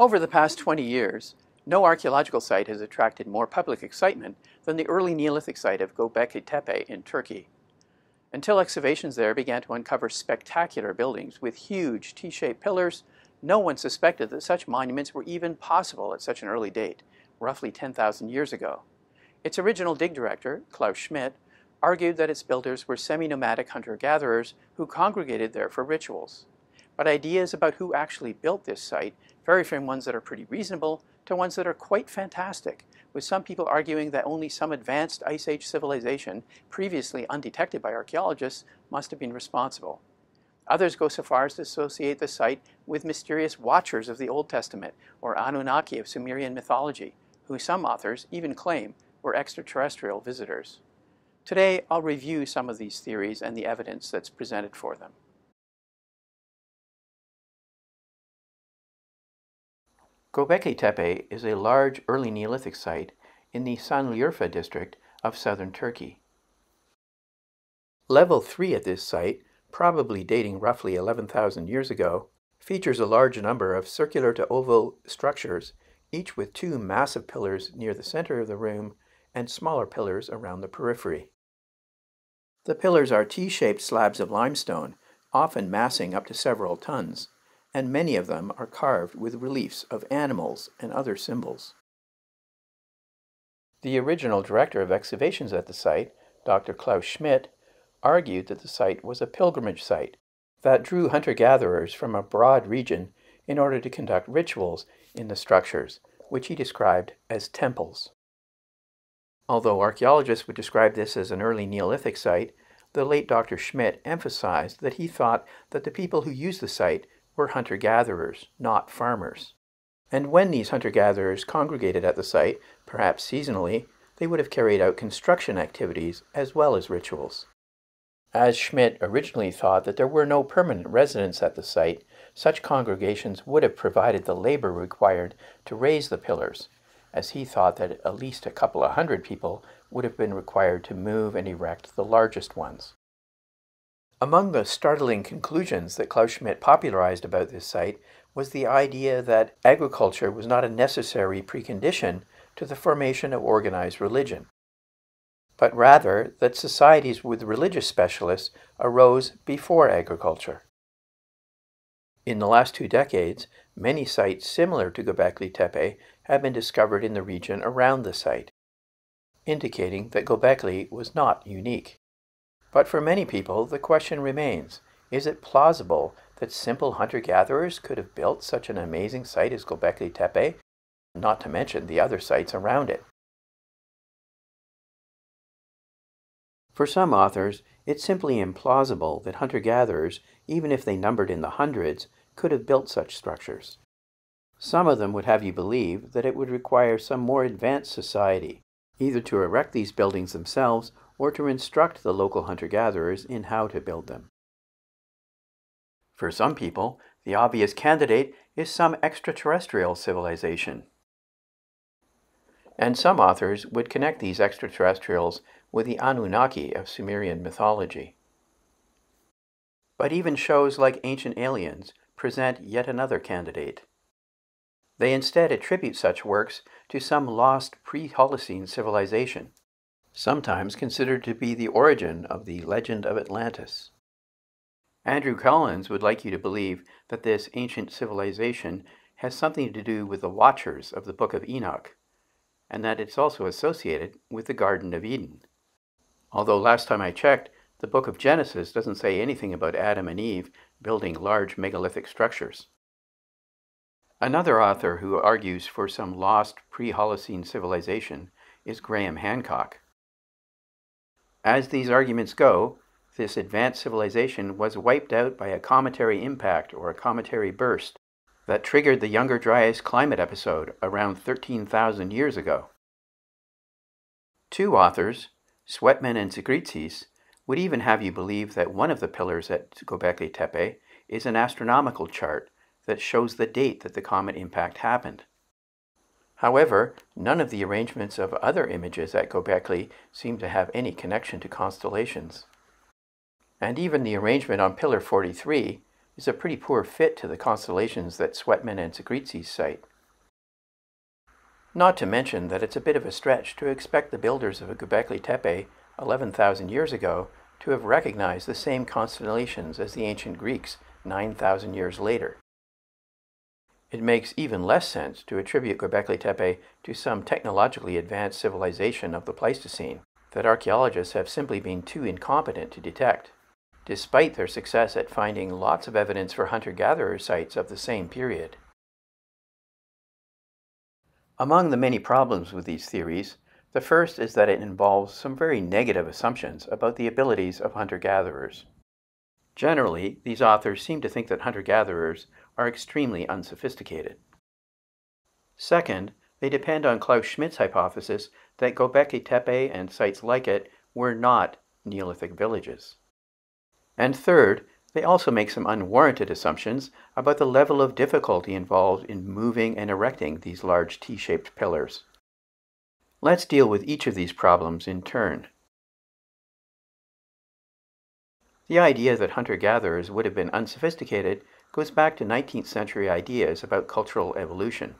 Over the past 20 years, no archaeological site has attracted more public excitement than the early Neolithic site of Göbekli Tepe in Turkey. Until excavations there began to uncover spectacular buildings with huge T-shaped pillars, no one suspected that such monuments were even possible at such an early date, roughly 10,000 years ago. Its original dig director, Klaus Schmidt, argued that its builders were semi-nomadic hunter-gatherers who congregated there for rituals. But ideas about who actually built this site vary from ones that are pretty reasonable to ones that are quite fantastic, with some people arguing that only some advanced Ice Age civilization, previously undetected by archaeologists, must have been responsible. Others go so far as to associate the site with mysterious watchers of the Old Testament, or Anunnaki of Sumerian mythology, who some authors even claim were extraterrestrial visitors. Today, I'll review some of these theories and the evidence that's presented for them. Göbekli Tepe is a large early Neolithic site in the Sanliurfa district of southern Turkey. Level 3 at this site, probably dating roughly 11,000 years ago, features a large number of circular to oval structures, each with two massive pillars near the center of the room and smaller pillars around the periphery. The pillars are T-shaped slabs of limestone, often massing up to several tons, and many of them are carved with reliefs of animals and other symbols. The original director of excavations at the site, Dr. Klaus Schmidt, argued that the site was a pilgrimage site that drew hunter-gatherers from a broad region in order to conduct rituals in the structures, which he described as temples. Although archaeologists would describe this as an early Neolithic site, the late Dr. Schmidt emphasized that he thought that the people who used the site were hunter gatherers, not farmers. And when these hunter gatherers congregated at the site, perhaps seasonally, they would have carried out construction activities as well as rituals. As Schmidt originally thought that there were no permanent residents at the site, such congregations would have provided the labor required to raise the pillars, as he thought that at least a couple of hundred people would have been required to move and erect the largest ones. Among the startling conclusions that Klaus Schmidt popularized about this site was the idea that agriculture was not a necessary precondition to the formation of organized religion, but rather that societies with religious specialists arose before agriculture. In the last two decades, many sites similar to Göbekli Tepe have been discovered in the region around the site, indicating that Göbekli was not unique. But for many people, the question remains is it plausible that simple hunter gatherers could have built such an amazing site as Göbekli Tepe, not to mention the other sites around it? For some authors, it's simply implausible that hunter gatherers, even if they numbered in the hundreds, could have built such structures. Some of them would have you believe that it would require some more advanced society, either to erect these buildings themselves or to instruct the local hunter-gatherers in how to build them. For some people, the obvious candidate is some extraterrestrial civilization. And some authors would connect these extraterrestrials with the Anunnaki of Sumerian mythology. But even shows like Ancient Aliens present yet another candidate. They instead attribute such works to some lost pre-Holocene civilization, sometimes considered to be the origin of the legend of Atlantis. Andrew Collins would like you to believe that this ancient civilization has something to do with the Watchers of the Book of Enoch, and that it's also associated with the Garden of Eden. Although last time I checked, the book of Genesis doesn't say anything about Adam and Eve building large megalithic structures. Another author who argues for some lost pre Holocene civilization is Graham Hancock. As these arguments go, this advanced civilization was wiped out by a cometary impact or a cometary burst that triggered the Younger Dryas climate episode around 13,000 years ago. Two authors, Sweatman and Tsikritsis, would even have you believe that one of the pillars at Göbekli Tepe is an astronomical chart that shows the date that the comet impact happened. However, none of the arrangements of other images at Göbekli seem to have any connection to constellations. And even the arrangement on Pillar 43 is a pretty poor fit to the constellations that Sweatman and Tsikritsis cite. Not to mention that it's a bit of a stretch to expect the builders of a Göbekli Tepe 11,000 years ago to have recognized the same constellations as the ancient Greeks 9,000 years later. It makes even less sense to attribute Göbekli Tepe to some technologically advanced civilization of the Pleistocene that archaeologists have simply been too incompetent to detect, despite their success at finding lots of evidence for hunter-gatherer sites of the same period. Among the many problems with these theories, the first is that it involves some very negative assumptions about the abilities of hunter-gatherers. Generally, these authors seem to think that hunter-gatherers are extremely unsophisticated. Second, they depend on Klaus Schmidt's hypothesis that Göbekli Tepe and sites like it were not Neolithic villages. And third, they also make some unwarranted assumptions about the level of difficulty involved in moving and erecting these large T-shaped pillars. Let's deal with each of these problems in turn. The idea that hunter-gatherers would have been unsophisticated goes back to 19th century ideas about cultural evolution.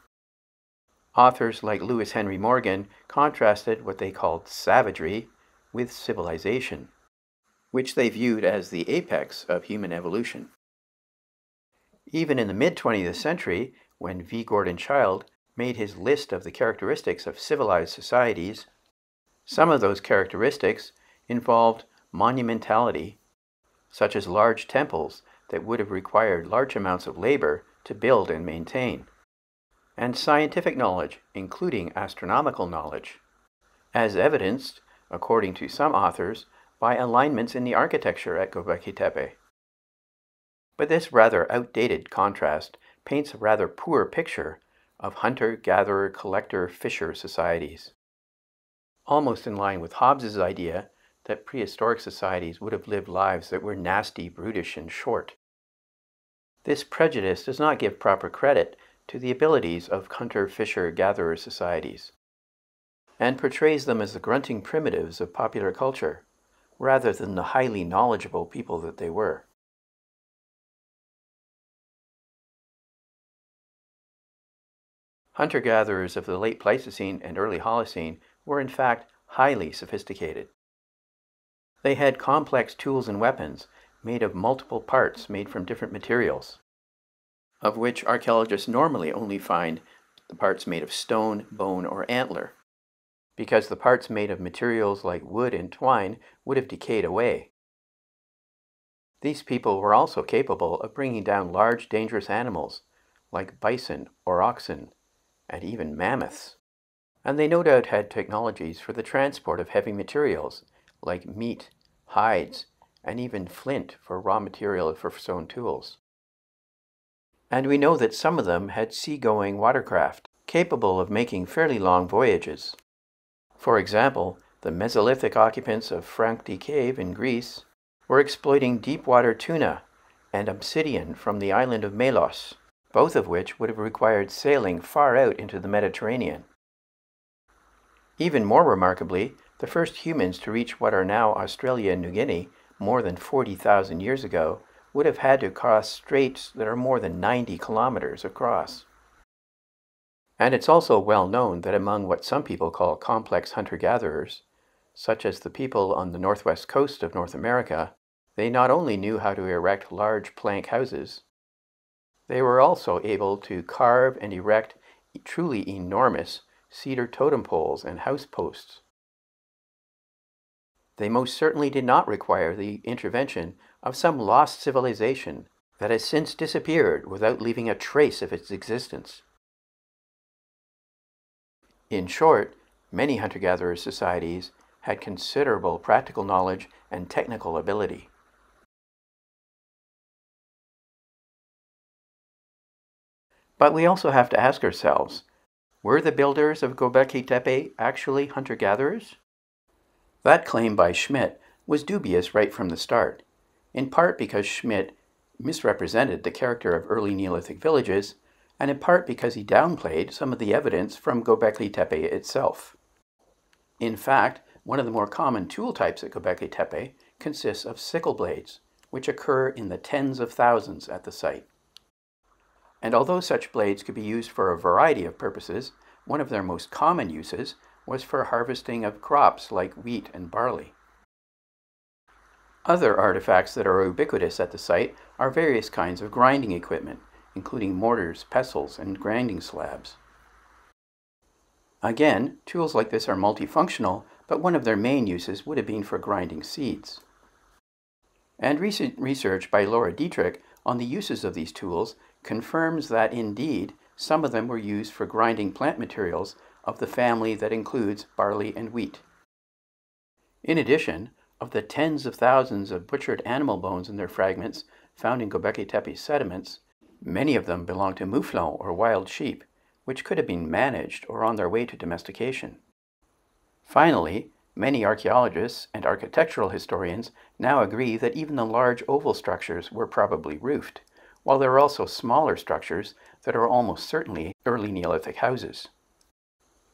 Authors like Lewis Henry Morgan contrasted what they called savagery with civilization, which they viewed as the apex of human evolution. Even in the mid 20th century, when V. Gordon Childe made his list of the characteristics of civilized societies, some of those characteristics involved monumentality, such as large temples that would have required large amounts of labor to build and maintain and scientific knowledge, including astronomical knowledge, as evidenced, according to some authors, by alignments in the architecture at Göbekli Tepe. But this rather outdated contrast paints a rather poor picture of hunter, gatherer, collector, fisher societies. Almost in line with Hobbes's idea that prehistoric societies would have lived lives that were nasty, brutish, and short. This prejudice does not give proper credit to the abilities of hunter fisher gatherer societies, and portrays them as the grunting primitives of popular culture, rather than the highly knowledgeable people that they were. Hunter gatherers of the late Pleistocene and early Holocene were in fact highly sophisticated. They had complex tools and weapons made of multiple parts made from different materials of which archaeologists normally only find the parts made of stone, bone, or antler, because the parts made of materials like wood and twine would have decayed away. These people were also capable of bringing down large dangerous animals like bison or oxen, and even mammoths. And they no doubt had technologies for the transport of heavy materials like meat, hides, and even flint for raw material for stone tools and we know that some of them had seagoing watercraft capable of making fairly long voyages. For example, the Mesolithic occupants of Franchthi Cave in Greece were exploiting deep water tuna and obsidian from the island of Melos, both of which would have required sailing far out into the Mediterranean. Even more remarkably, the first humans to reach what are now Australia and New Guinea more than 40,000 years ago would have had to cross straits that are more than 90 kilometers across. And it's also well known that among what some people call complex hunter gatherers, such as the people on the northwest coast of North America, they not only knew how to erect large plank houses, they were also able to carve and erect truly enormous cedar totem poles and house posts. They most certainly did not require the intervention of some lost civilization that has since disappeared without leaving a trace of its existence. In short, many hunter gatherer societies had considerable practical knowledge and technical ability. But we also have to ask ourselves were the builders of Göbekli Tepe actually hunter gatherers? That claim by Schmidt was dubious right from the start in part because Schmidt misrepresented the character of early Neolithic villages, and in part because he downplayed some of the evidence from Göbekli Tepe itself. In fact, one of the more common tool types at Göbekli Tepe consists of sickle blades, which occur in the tens of thousands at the site. And although such blades could be used for a variety of purposes, One of their most common uses was for harvesting of crops like wheat and barley. Other artifacts that are ubiquitous at the site are various kinds of grinding equipment, including mortars, pestles, and grinding slabs. Again, tools like this are multifunctional, but one of their main uses would have been for grinding seeds. And recent research by Laura Dietrich on the uses of these tools confirms that indeed some of them were used for grinding plant materials of the family that includes barley and wheat. In addition, of the tens of thousands of butchered animal bones and their fragments found in Göbekli Tepe sediments, many of them belong to mouflon or wild sheep, which could have been managed or on their way to domestication. Finally, many archaeologists and architectural historians now agree that even the large oval structures were probably roofed, while there are also smaller structures that are almost certainly early Neolithic houses.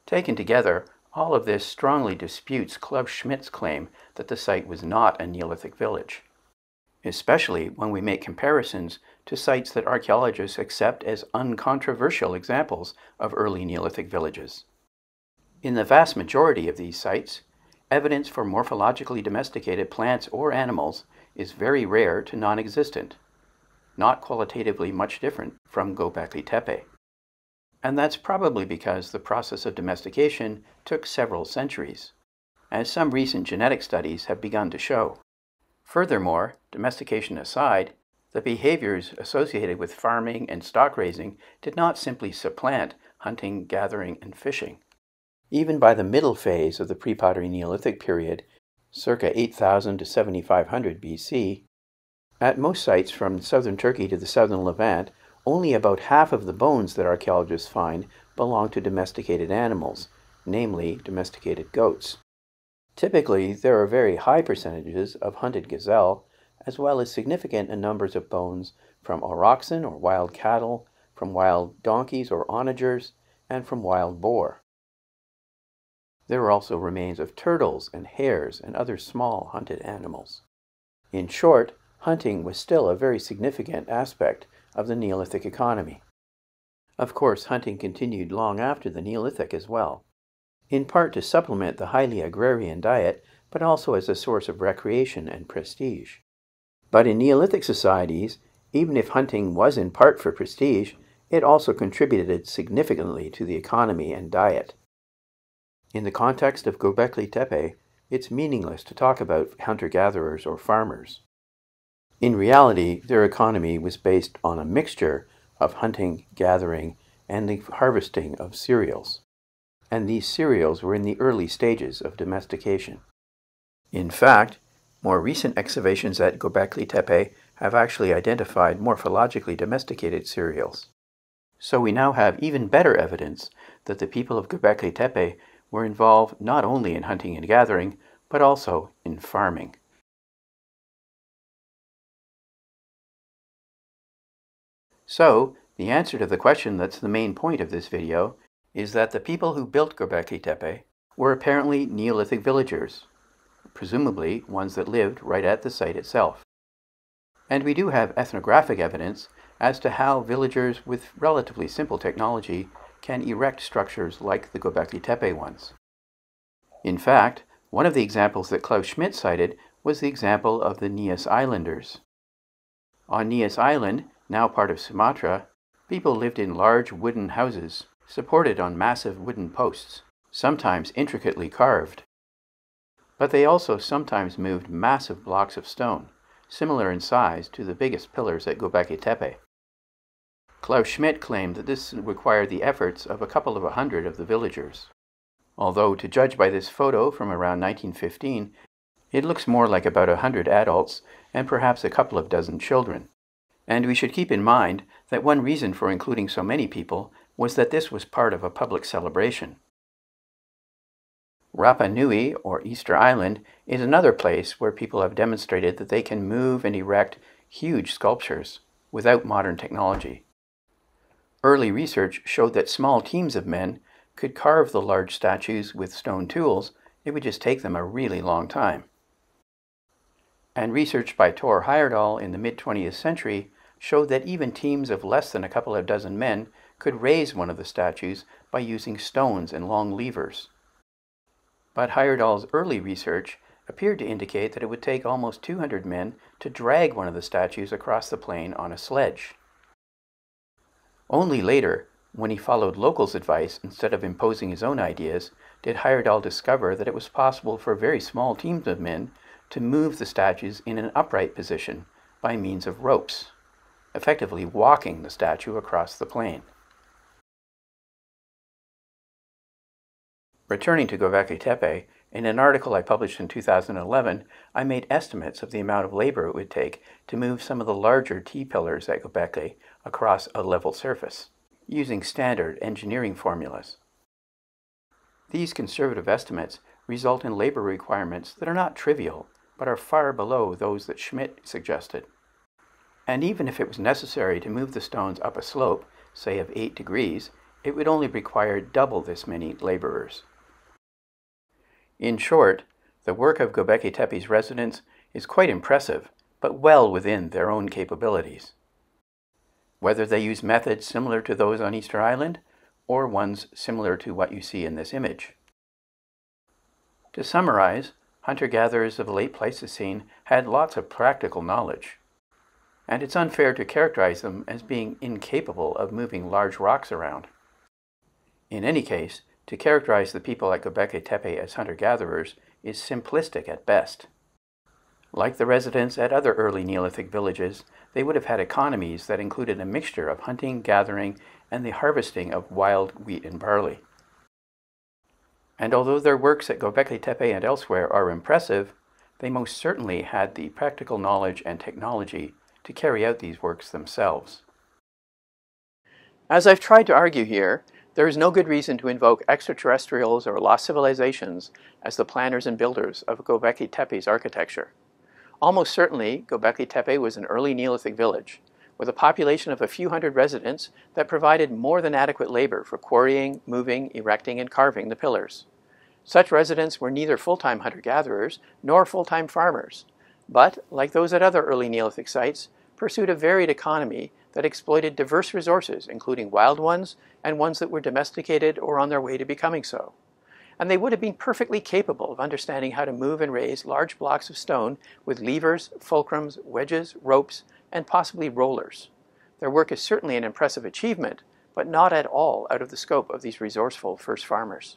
Taken together, all of this strongly disputes Klaus Schmidt's claim that the site was not a Neolithic village, especially when we make comparisons to sites that archaeologists accept as uncontroversial examples of early Neolithic villages. In the vast majority of these sites, evidence for morphologically domesticated plants or animals is very rare to non existent, not qualitatively much different from Göbekli Tepe and that's probably because the process of domestication took several centuries, as some recent genetic studies have begun to show. Furthermore, domestication aside, the behaviors associated with farming and stock raising did not simply supplant hunting, gathering, and fishing. Even by the middle phase of the pre-pottery Neolithic period, circa 8000 to 7500 BC, at most sites from southern Turkey to the southern Levant, only about half of the bones that archaeologists find belong to domesticated animals, namely domesticated goats. Typically, there are very high percentages of hunted gazelle, as well as significant numbers of bones from aurochsen or wild cattle, from wild donkeys or onagers, and from wild boar. There are also remains of turtles and hares and other small hunted animals. In short, hunting was still a very significant aspect of the Neolithic economy. Of course, hunting continued long after the Neolithic as well, in part to supplement the highly agrarian diet, but also as a source of recreation and prestige. But in Neolithic societies, even if hunting was in part for prestige, it also contributed significantly to the economy and diet. In the context of Göbekli Tepe, it's meaningless to talk about hunter gatherers or farmers. In reality, their economy was based on a mixture of hunting, gathering, and the harvesting of cereals. And these cereals were in the early stages of domestication. In fact, more recent excavations at Göbekli Tepe have actually identified morphologically domesticated cereals. So we now have even better evidence that the people of Göbekli Tepe were involved not only in hunting and gathering, but also in farming. So, the answer to the question that's the main point of this video is that the people who built Göbekli Tepe were apparently Neolithic villagers, presumably ones that lived right at the site itself. And we do have ethnographic evidence as to how villagers with relatively simple technology can erect structures like the Göbekli Tepe ones. In fact, one of the examples that Klaus Schmidt cited was the example of the Nias Islanders. On Nias Island, now part of Sumatra, people lived in large wooden houses, supported on massive wooden posts, sometimes intricately carved. But they also sometimes moved massive blocks of stone, similar in size to the biggest pillars at Göbekli Tepe. Klaus Schmidt claimed that this required the efforts of a couple of a hundred of the villagers. Although, to judge by this photo from around 1915, it looks more like about a hundred adults and perhaps a couple of dozen children. And we should keep in mind that one reason for including so many people was that this was part of a public celebration. Rapa Nui, or Easter Island, is another place where people have demonstrated that they can move and erect huge sculptures without modern technology. Early research showed that small teams of men could carve the large statues with stone tools, it would just take them a really long time. And research by Thor Heyerdahl in the mid 20th century showed that even teams of less than a couple of dozen men could raise one of the statues by using stones and long levers. But Heyerdahl's early research appeared to indicate that it would take almost 200 men to drag one of the statues across the plain on a sledge. Only later, when he followed locals' advice instead of imposing his own ideas, did Heyerdahl discover that it was possible for very small teams of men to move the statues in an upright position by means of ropes, effectively walking the statue across the plain. Returning to Göbekli Tepe, in an article I published in 2011, I made estimates of the amount of labor it would take to move some of the larger T-pillars at Göbekli across a level surface, using standard engineering formulas. These conservative estimates result in labor requirements that are not trivial, but are far below those that Schmidt suggested. And even if it was necessary to move the stones up a slope, say of 8 degrees, it would only require double this many laborers. In short, the work of Göbekli Tepe's residents is quite impressive, but well within their own capabilities. Whether they use methods similar to those on Easter Island, or ones similar to what you see in this image. To summarize, hunter-gatherers of the late Pleistocene had lots of practical knowledge, and it's unfair to characterize them as being incapable of moving large rocks around. In any case, to characterize the people at Göbekli Tepe as hunter-gatherers is simplistic at best. Like the residents at other early Neolithic villages, they would have had economies that included a mixture of hunting, gathering, and the harvesting of wild wheat and barley. And although their works at Göbekli Tepe and elsewhere are impressive, they most certainly had the practical knowledge and technology to carry out these works themselves. As I've tried to argue here, there is no good reason to invoke extraterrestrials or lost civilizations as the planners and builders of Göbekli Tepe's architecture. Almost certainly, Göbekli Tepe was an early Neolithic village, with a population of a few hundred residents that provided more than adequate labor for quarrying, moving, erecting, and carving the pillars. Such residents were neither full-time hunter-gatherers nor full-time farmers, but, like those at other early Neolithic sites, pursued a varied economy that exploited diverse resources, including wild ones and ones that were domesticated or on their way to becoming so. And they would have been perfectly capable of understanding how to move and raise large blocks of stone with levers, fulcrums, wedges, ropes, and possibly rollers. Their work is certainly an impressive achievement, but not at all out of the scope of these resourceful first farmers.